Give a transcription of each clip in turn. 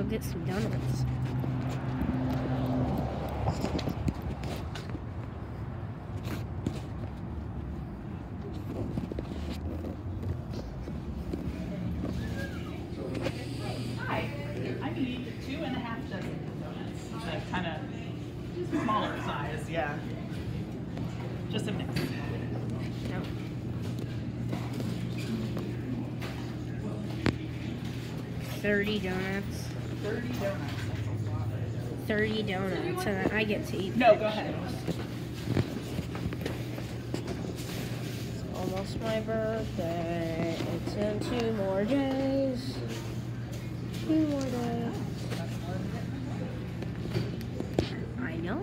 get some donuts. Hi, I need two and a half dozen donuts. The kind of smaller size, yeah. Just a mix. Yep. Thirty donuts. 30 donuts. That's a lot. Thirty donuts, and then I get to eat. No, go ahead. It's almost my birthday. It's in two more days. Two more days. I know.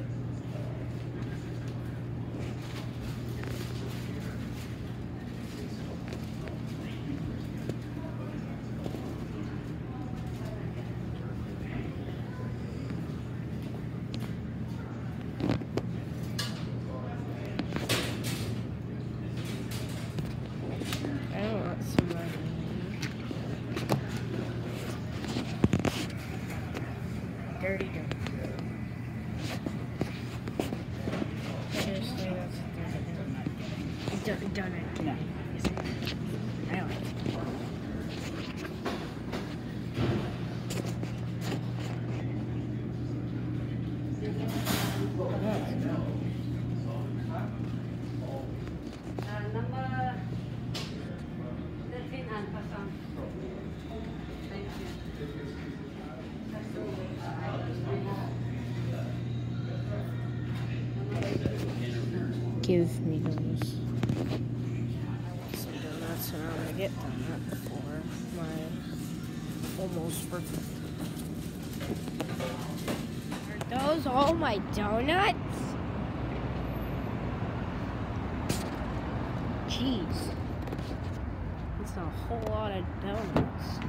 a. Done it. No. I don't like it. Uh, number 13 and person. Thank you. Give me those. I get donut before my almost birthday. Are those all my donuts? Jeez. That's a whole lot of donuts.